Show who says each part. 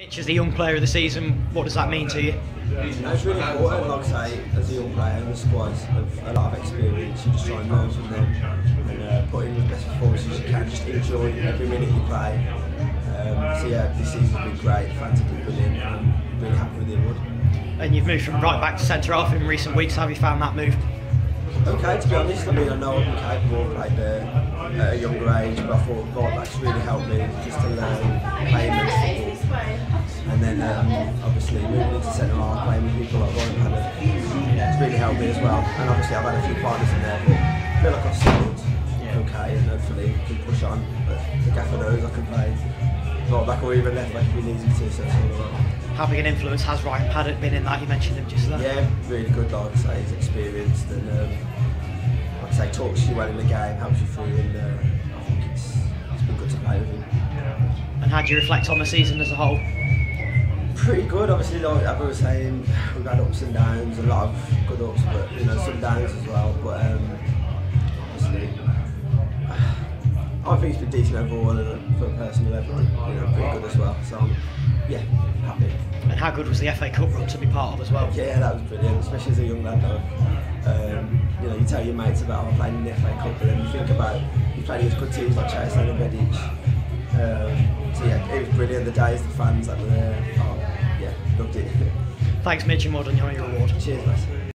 Speaker 1: Mitch, is the young player of the season, what does that mean to you?
Speaker 2: It's really important, like I say, as a young player in the squad, have a lot of experience. You just try and learn from them and uh, put in the best performances you can. Just enjoy every minute you play. Um, so yeah, this season's been great. Fans have been brilliant. I'm really happy with the award.
Speaker 1: And you've moved from right back to centre half in recent weeks. Have you found that move?
Speaker 2: Okay, to be honest, I mean, I know I'm capable of playing there at a younger age, but I thought right back's really helped me just to learn playing obviously moving into centre half, playing with people like Ryan Paddock, it's really helped me as well. And obviously I've had a few partners in there, but I feel like I've settled okay and hopefully can push on. But the gaffer knows I can play right back or even left back if he needs me to, so it's all right.
Speaker 1: How big an influence has Ryan Paddock been in that? You mentioned him just there.
Speaker 2: Yeah, really good, like I say, he's experienced and um, like I say, talks you well in the game, helps you through and uh, I think it's, it's been good to play with him.
Speaker 1: And how do you reflect on the season as a whole?
Speaker 2: Pretty good, obviously like I was saying, we've had ups and downs, a lot of good ups but you know, some downs as well. But um, obviously I think it's been decent overall and for a personal level, you know, pretty good as well. So yeah, happy.
Speaker 1: And how good was the FA Cup run to be part of as well?
Speaker 2: Yeah, that was brilliant, especially as a young lad though. Um, you know, you tell your mates about oh, playing in the FA Cup, but then you think about you playing against good teams like Chelsea and Redditch. Um, so yeah, it was brilliant. The days, the fans that were there, oh, loved it.
Speaker 1: Thanks, Mitch, and well done on your award.
Speaker 2: Cheers, lads.